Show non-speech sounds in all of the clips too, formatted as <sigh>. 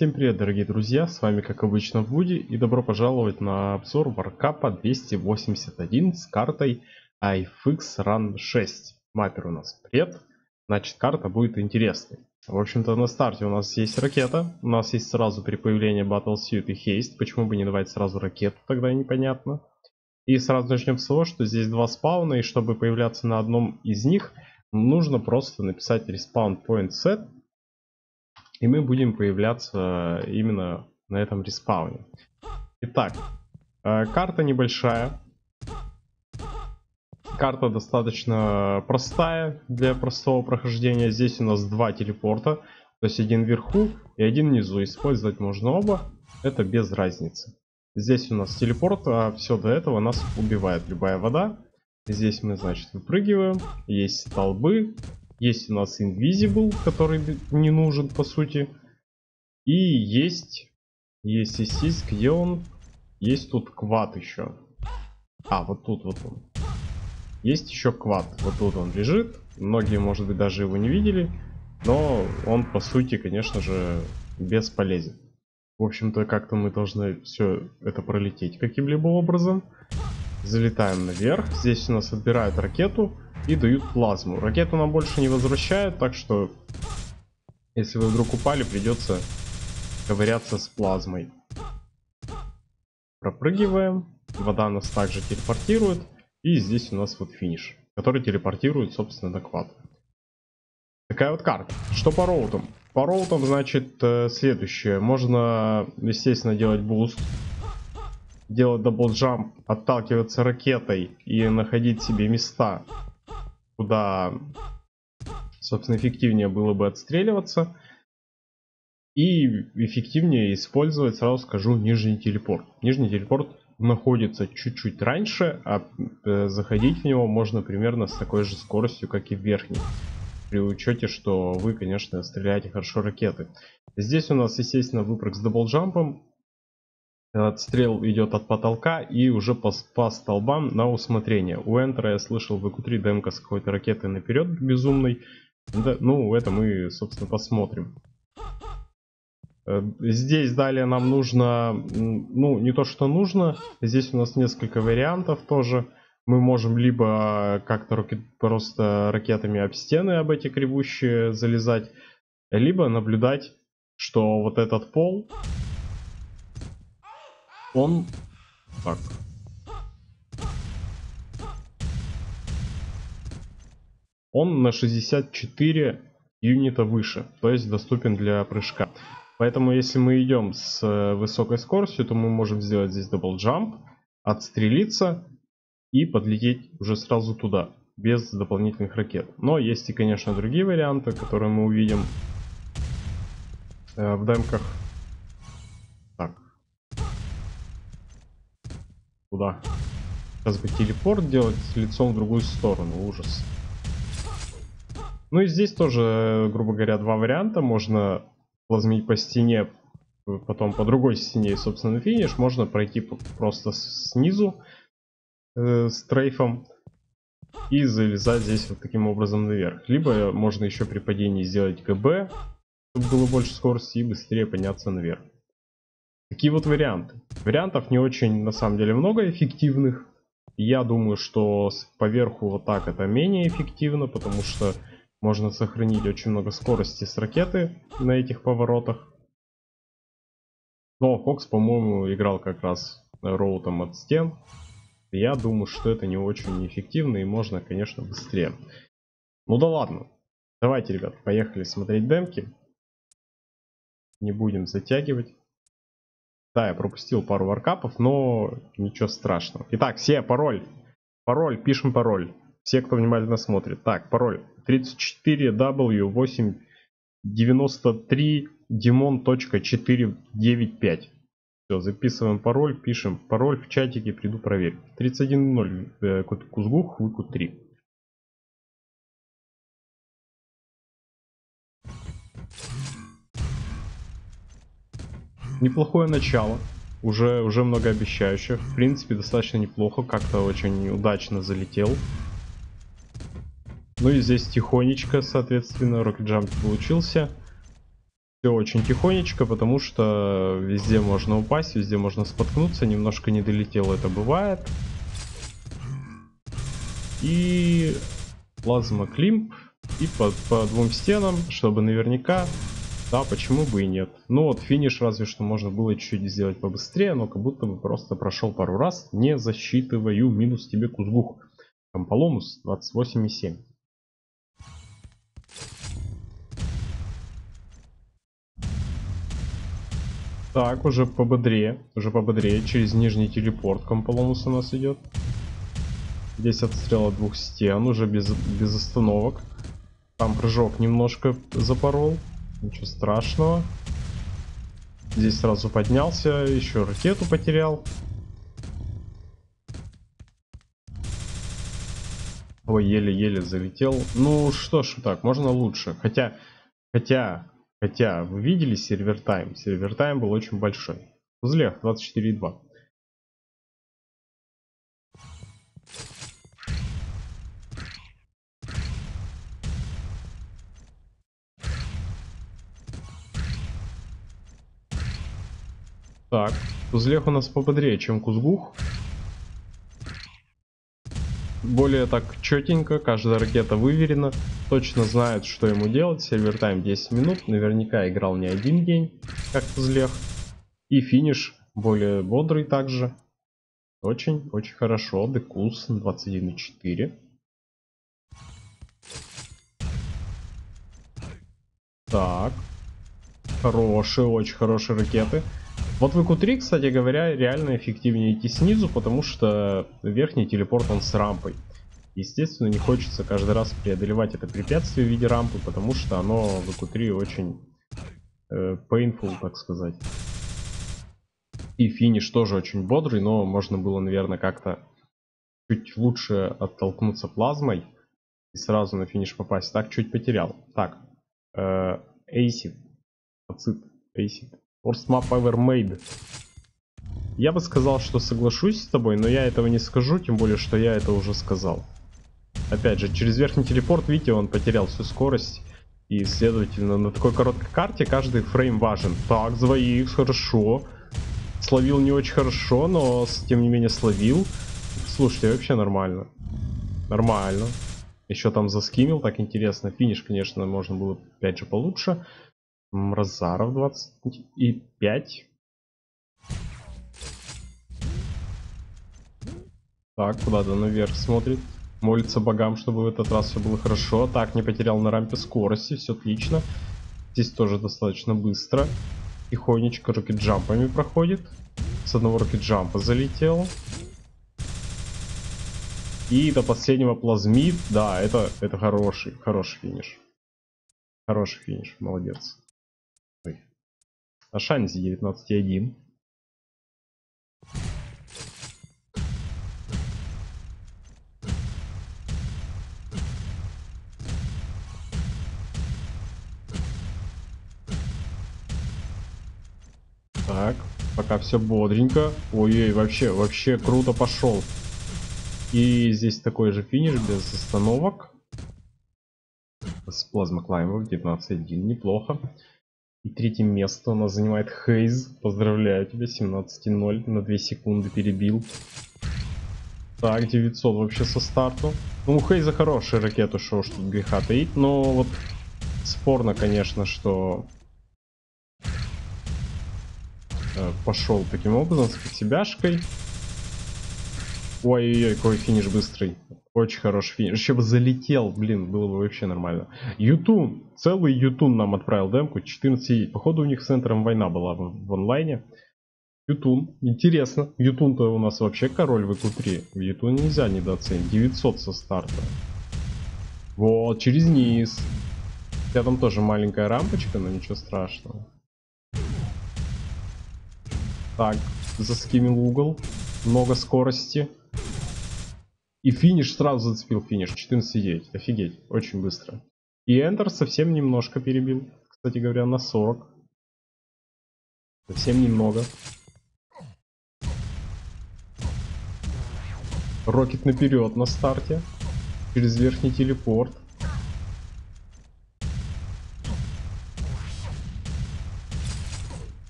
Всем привет, дорогие друзья, с вами как обычно Вуди и добро пожаловать на обзор Warcap 281 с картой IFX Run 6. Маппер у нас пред, значит карта будет интересной. В общем-то на старте у нас есть ракета, у нас есть сразу при появлении Battle Suit и Haste, почему бы не давать сразу ракету, тогда непонятно. И сразу начнем с того, что здесь два спауна, и чтобы появляться на одном из них, нужно просто написать respawn point set и мы будем появляться именно на этом респауне. Итак, э, карта небольшая. Карта достаточно простая для простого прохождения. Здесь у нас два телепорта. То есть один вверху и один внизу. Использовать можно оба. Это без разницы. Здесь у нас телепорт, а все до этого нас убивает любая вода. Здесь мы, значит, выпрыгиваем. Есть столбы. Есть у нас Invisible, который не нужен по сути. И есть, есть, есть, где он? Есть тут квад еще. А, вот тут вот он. Есть еще квад. Вот тут он лежит. Многие, может быть, даже его не видели. Но он, по сути, конечно же, бесполезен. В общем-то, как-то мы должны все это пролететь каким-либо образом. Залетаем наверх. Здесь у нас отбирают ракету и дают плазму. Ракету нам больше не возвращают, так что если вы вдруг упали, придется ковыряться с плазмой. Пропрыгиваем. Вода нас также телепортирует. И здесь у нас вот финиш, который телепортирует, собственно, на квад. Такая вот карта. Что по роутам? По роутам, значит, э, следующее. Можно, естественно, делать буст. Делать double jump, отталкиваться ракетой и находить себе места куда, собственно, эффективнее было бы отстреливаться. И эффективнее использовать, сразу скажу, нижний телепорт. Нижний телепорт находится чуть-чуть раньше, а э, заходить в него можно примерно с такой же скоростью, как и верхний. При учете, что вы, конечно, стреляете хорошо ракеты. Здесь у нас, естественно, выпрыг с даблджампом. Отстрел идет от потолка и уже по, по столбам на усмотрение. У Энтера я слышал в EQ3 демка с какой-то ракетой наперед безумной. Да, ну, это мы, собственно, посмотрим. Э, здесь далее нам нужно, ну, не то что нужно, здесь у нас несколько вариантов тоже. Мы можем либо как-то просто ракетами об стены, об эти кривущие залезать, либо наблюдать, что вот этот пол он... Так. Он на 64 юнита выше, то есть доступен для прыжка. Поэтому если мы идем с э, высокой скоростью, то мы можем сделать здесь double jump, отстрелиться и подлететь уже сразу туда, без дополнительных ракет. Но есть и, конечно, другие варианты, которые мы увидим э, в демках. Куда? Сейчас бы телепорт делать лицом в другую сторону. Ужас. Ну и здесь тоже, грубо говоря, два варианта. Можно плазмить по стене, потом по другой стене и, собственно, финиш. Можно пройти просто снизу э, с трейфом и залезать здесь вот таким образом наверх. Либо можно еще при падении сделать ГБ, чтобы было больше скорости и быстрее подняться наверх. Такие вот варианты. Вариантов не очень, на самом деле, много эффективных. Я думаю, что поверху вот так это менее эффективно, потому что можно сохранить очень много скорости с ракеты на этих поворотах. Но Фокс, по-моему, играл как раз роутом от стен. Я думаю, что это не очень эффективно и можно, конечно, быстрее. Ну да ладно. Давайте, ребят, поехали смотреть демки. Не будем затягивать. Да, я пропустил пару варкапов, но ничего страшного. Итак, все, пароль. Пароль, пишем пароль. Все, кто внимательно смотрит. Так, пароль 34W893 demon.495. Все, записываем пароль, пишем пароль в чатике, приду проверить. 31.0, э, Кузгух, выку 3. Неплохое начало. Уже, уже многообещающе. В принципе, достаточно неплохо. Как-то очень удачно залетел. Ну и здесь тихонечко, соответственно, Jump получился. Все очень тихонечко, потому что везде можно упасть, везде можно споткнуться, немножко не долетело, это бывает. И плазма климп и по, по двум стенам, чтобы наверняка, да, почему бы и нет. Ну вот финиш разве что можно было чуть-чуть сделать побыстрее, но как будто бы просто прошел пару раз, не засчитываю минус тебе кузгух. Комполомус 28,7. Так, уже пободрее, уже пободрее, через нижний телепорт Комполомус у нас идет. Здесь отстрел от двух стен, уже без, без остановок. Там прыжок немножко запорол. Ничего страшного. Здесь сразу поднялся, еще ракету потерял. Ой, еле-еле залетел. Ну что ж, так, можно лучше. Хотя, хотя, хотя, вы видели сервер тайм? Сервер тайм был очень большой. Узлех 24.2. Так, Кузлех у нас пободрее, чем Кузгух. Более так четенько, каждая ракета выверена, точно знает, что ему делать. Сервер тайм 10 минут, наверняка играл не один день, как Кузлех. И финиш более бодрый также. Очень, очень хорошо. Декус 21,4. Так. Хорошие, очень хорошие ракеты. Вот в q 3 кстати говоря, реально эффективнее идти снизу, потому что верхний телепорт он с рампой. Естественно, не хочется каждый раз преодолевать это препятствие в виде рампы, потому что оно в q 3 очень э, painful, так сказать. И финиш тоже очень бодрый, но можно было, наверное, как-то чуть лучше оттолкнуться плазмой и сразу на финиш попасть. Так, чуть потерял. Так, э, Acid, Ацид, Acid. Worst map ever made. Я бы сказал, что соглашусь с тобой, но я этого не скажу, тем более, что я это уже сказал. Опять же, через верхний телепорт, видите, он потерял всю скорость. И, следовательно, на такой короткой карте каждый фрейм важен. Так, 2х, хорошо. Словил не очень хорошо, но тем не менее словил. Слушайте, вообще нормально. Нормально. Еще там заскимил, так интересно. Финиш, конечно, можно было опять же получше. Мразаров 25. Так, куда-то наверх смотрит. Молится богам, чтобы в этот раз все было хорошо. Так, не потерял на рампе скорости, все отлично. Здесь тоже достаточно быстро. Тихонечко рокет-джампами проходит. С одного рокет-джампа залетел. И до последнего плазмит. Да, это, это хороший, хороший финиш. Хороший финиш, молодец. На шансе 19.1. Так, пока все бодренько. Ой-ой, вообще, вообще круто пошел. И здесь такой же финиш без остановок. С плазма клаймов 19.1, неплохо. И третье место у нас занимает Хейз. Поздравляю тебя, 17.0 на 2 секунды перебил. Так, 900 вообще со старту. Ну, у Хейза хорошая ракета, что уж тут греха таить. Но вот спорно, конечно, что э, пошел таким образом с подсебяшкой. Ой-ой-ой, какой финиш быстрый. Очень хороший финиш. Еще бы залетел, блин, было бы вообще нормально. Ютун. Целый Ютун нам отправил демку. 14 Походу у них с центром война была в, в онлайне. Ютун. Интересно. Ютун-то у нас вообще король в ИК-3. В Ютун нельзя недооценить. 900 со старта. Вот, через низ. Тебя там тоже маленькая рампочка, но ничего страшного. Так, заскимил угол. Много скорости. И финиш сразу зацепил финиш. 14 Офигеть. Очень быстро. И Enter совсем немножко перебил. Кстати говоря, на 40. Совсем немного. Рокет наперед на старте. Через верхний телепорт.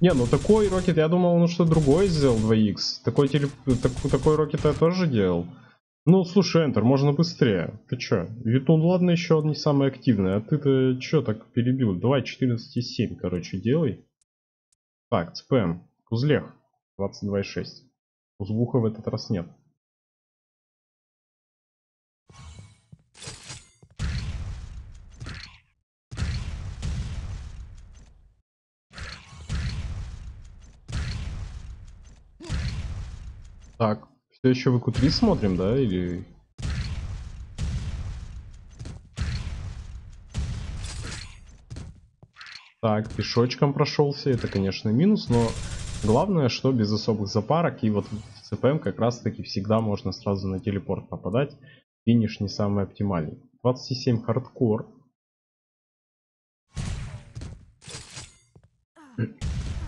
Не, ну такой рокет, я думал, он что другой сделал 2х. Такой, телеп... так, такой рокет я тоже делал. Ну, слушай, Enter, можно быстрее. Ты чё? Витун, ладно, еще он не самый активный. А ты-то чё так перебил? Давай 14,7, короче, делай. Так, спэм. Кузлех. 22,6. Узбуха в этот раз нет. Так, все еще в q смотрим, да, или... Так, пешочком прошелся, это, конечно, минус, но главное, что без особых запарок, и вот в ЦПМ как раз-таки всегда можно сразу на телепорт попадать. Финиш не самый оптимальный. 27 хардкор.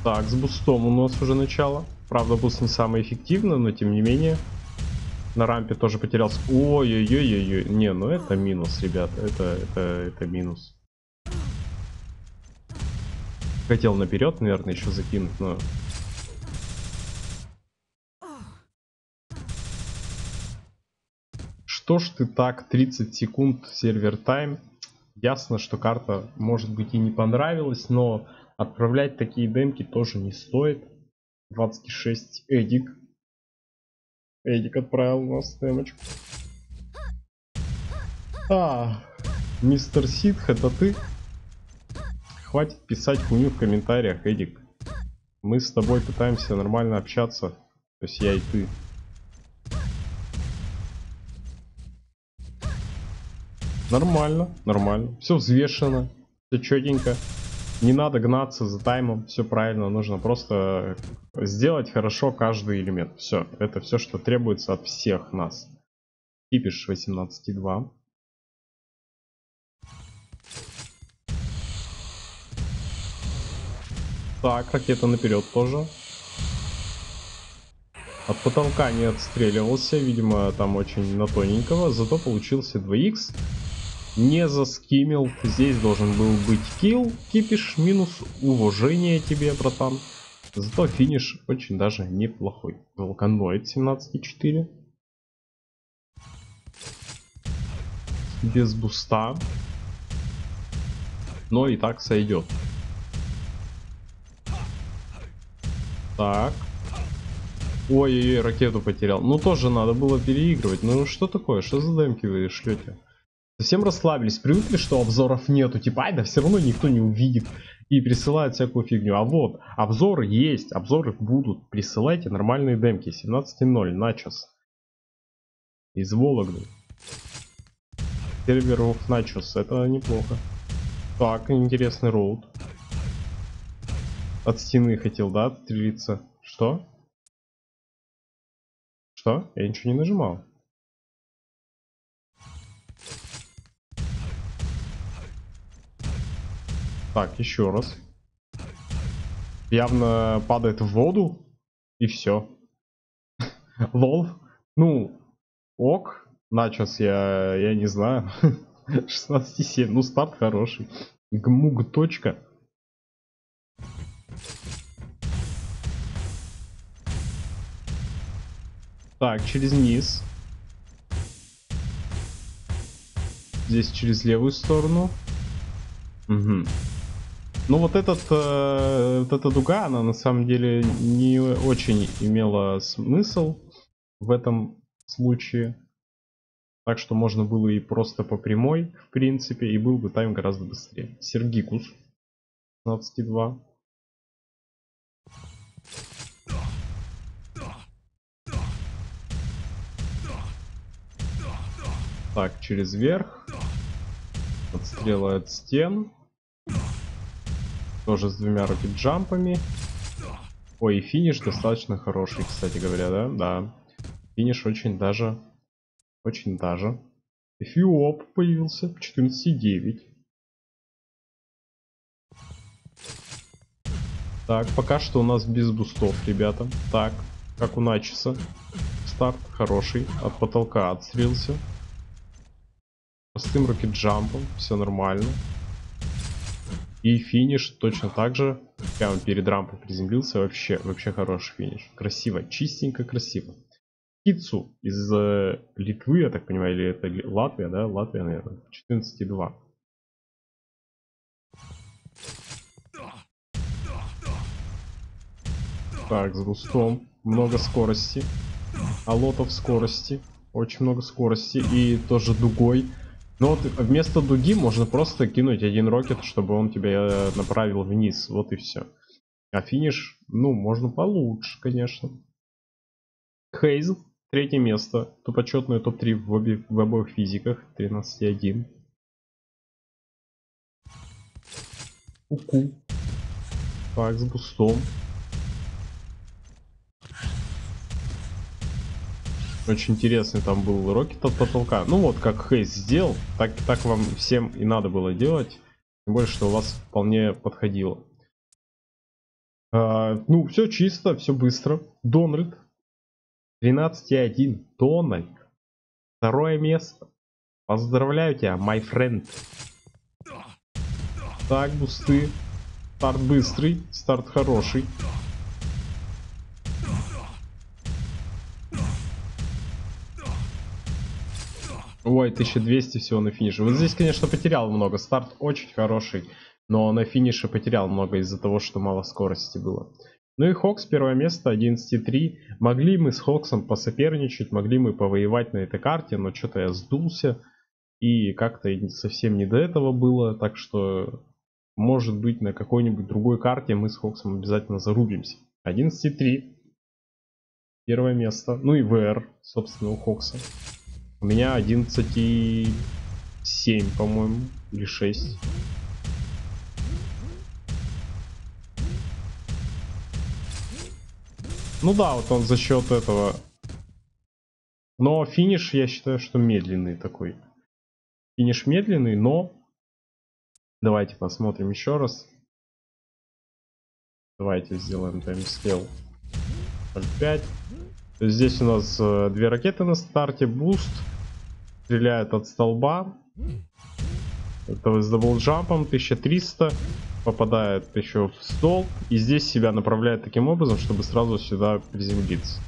Так, с бустом у нас уже начало. Правда, буст не самый эффективный, но тем не менее. На рампе тоже потерялся. Ой-ой-ой-ой. Не, ну это минус, ребят. Это, это, это минус. Хотел наперед, наверное, еще закинуть, но... Что ж ты так, 30 секунд server time. Ясно, что карта, может быть, и не понравилась, но Отправлять такие демки тоже не стоит. 26 Эдик. Эдик отправил у нас демочку. А, мистер Ситх, это ты? Хватит писать хуйню в комментариях, Эдик. Мы с тобой пытаемся нормально общаться. То есть я и ты. Нормально, нормально. Все взвешено, все четенько. Не надо гнаться за таймом, все правильно, нужно просто сделать хорошо каждый элемент. Все, это все, что требуется от всех нас. Кипиш 18.2. Так, ракета наперед тоже. От потолка не отстреливался, видимо, там очень на тоненького, зато получился 2х не заскимил. Здесь должен был быть килл. Кипиш минус уважение тебе, братан. Зато финиш очень даже неплохой. Волканоид 17,4. Без буста. Но и так сойдет. Так. Ой-ой-ой, ракету потерял. Ну тоже надо было переигрывать. Ну что такое? Что за демки вы шлете? Совсем расслабились, привыкли, что обзоров нету, типа, ай, да все равно никто не увидит. И присылают всякую фигню. А вот, обзоры есть, обзоры будут. Присылайте нормальные демки. 17.0, начос. Из Вологды. Серверов начос, это неплохо. Так, интересный роут. От стены хотел, да, отстрелиться. Что? Что? Я ничего не нажимал. Так, еще раз. Явно падает в воду. И все. <laughs> Лол. Ну, ок. Начос я, я не знаю. <laughs> 16,7. Ну, старт хороший. Гмуг точка. Так, через низ. Здесь через левую сторону. Угу. Ну вот этот, э, вот эта дуга, она на самом деле не очень имела смысл в этом случае. Так что можно было и просто по прямой, в принципе, и был бы тайм гораздо быстрее. Сергикус 15.2. Так, через верх. Отстрелы от стен. Тоже с двумя рокет-джампами. Ой, финиш достаточно хороший, кстати говоря, да? Да. Финиш очень даже... Очень даже. Эфиоп появился. 14,9. Так, пока что у нас без бустов, ребята. Так, как у Начиса. Старт хороший. От потолка отстрелился. Простым рокет-джампом. Все нормально. И финиш точно так же Прямо перед рампой приземлился. Вообще, вообще хороший финиш. Красиво, чистенько, красиво. Кицу из э, Литвы, я так понимаю, или это Латвия, да? Латвия, наверное. 14,2. Так, с густом. Много скорости. А лотов скорости. Очень много скорости. И тоже дугой. Но вот вместо дуги можно просто кинуть один рокет, чтобы он тебя э, направил вниз. Вот и все. А финиш, ну, можно получше, конечно. Хейзл, третье место. То почетное топ-3 в, обе, в обоих физиках. 13.1. Уку. Так, с бустом. Очень интересный там был рокет от потолка. Ну вот, как Хейс сделал, так, так вам всем и надо было делать. Тем более, что у вас вполне подходило. А, ну, все чисто, все быстро. Дональд. 13,1. Дональд. Второе место. Поздравляю тебя, my friend. Так, бусты. Старт быстрый, старт хороший. Ой, 1200 всего на финише. Вот здесь, конечно, потерял много. Старт очень хороший, но на финише потерял много из-за того, что мало скорости было. Ну и Хокс первое место, 11.3. Могли мы с Хоксом посоперничать, могли мы повоевать на этой карте, но что-то я сдулся. И как-то совсем не до этого было, так что может быть на какой-нибудь другой карте мы с Хоксом обязательно зарубимся. 11.3. Первое место. Ну и ВР, собственно, у Хокса. У меня 11,7, по-моему, или 6. Ну да, вот он за счет этого. Но финиш, я считаю, что медленный такой. Финиш медленный, но... Давайте посмотрим еще раз. Давайте сделаем timescale 0.5. Здесь у нас э, две ракеты на старте, буст стреляет от столба. Это с double jump ом 1300. Попадает еще в столб. И здесь себя направляет таким образом, чтобы сразу сюда приземлиться.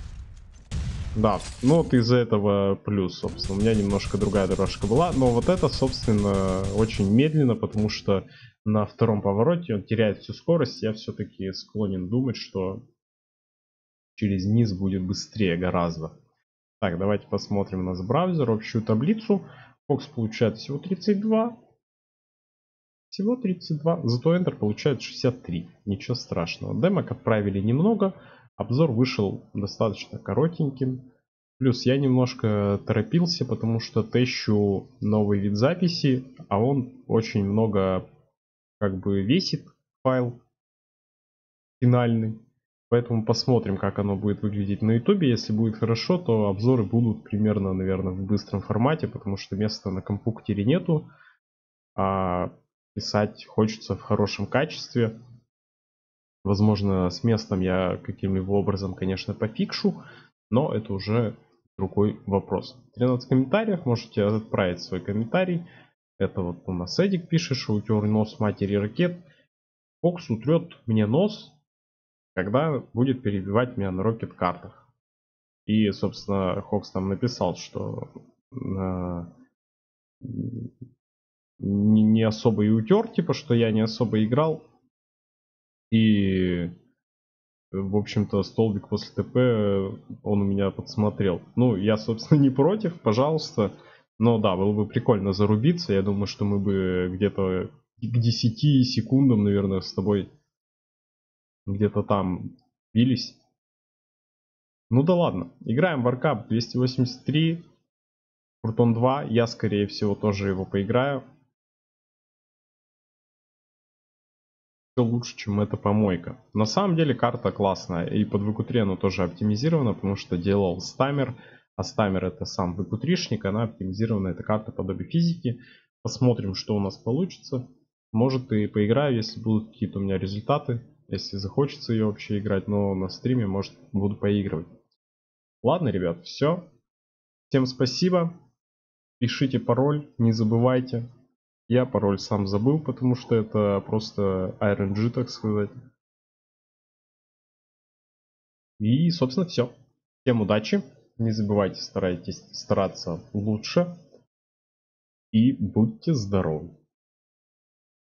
Да, ну вот из-за этого плюс, собственно. У меня немножко другая дорожка была. Но вот это, собственно, очень медленно, потому что на втором повороте он теряет всю скорость. Я все-таки склонен думать, что через низ будет быстрее гораздо. Так, давайте посмотрим у нас браузер, общую таблицу. Fox получает всего 32. Всего 32. Зато Enter получает 63. Ничего страшного. Демок отправили немного. Обзор вышел достаточно коротеньким. Плюс я немножко торопился, потому что тещу новый вид записи, а он очень много как бы весит файл финальный. Поэтому посмотрим, как оно будет выглядеть на ютубе. Если будет хорошо, то обзоры будут примерно, наверное, в быстром формате, потому что места на компьютере нету. А писать хочется в хорошем качестве. Возможно, с местом я каким-либо образом, конечно, пофикшу, но это уже другой вопрос. 13 комментариях, можете отправить свой комментарий. Это вот у нас Эдик пишет, что утер нос матери ракет. Фокс утрет мне нос, когда будет перебивать меня на рокет картах. И, собственно, Хокс там написал, что э, не особо и утер, типа, что я не особо играл. И, в общем-то, столбик после ТП он у меня подсмотрел. Ну, я, собственно, <laughs> не против, пожалуйста. Но да, было бы прикольно зарубиться. Я думаю, что мы бы где-то к 10 секундам, наверное, с тобой где-то там бились. Ну да ладно. Играем Warcraft 283. Крутон 2. Я, скорее всего, тоже его поиграю. Все лучше, чем эта помойка. На самом деле карта классная. И под VQ3 она тоже оптимизирована, потому что делал стамер. А стамер это сам VQ3-шник. Она оптимизирована, эта карта по Adobe физики. Посмотрим, что у нас получится. Может и поиграю, если будут какие-то у меня результаты если захочется ее вообще играть, но на стриме, может, буду поигрывать. Ладно, ребят, все. Всем спасибо. Пишите пароль, не забывайте. Я пароль сам забыл, потому что это просто RNG, так сказать. И, собственно, все. Всем удачи. Не забывайте, старайтесь стараться лучше. И будьте здоровы.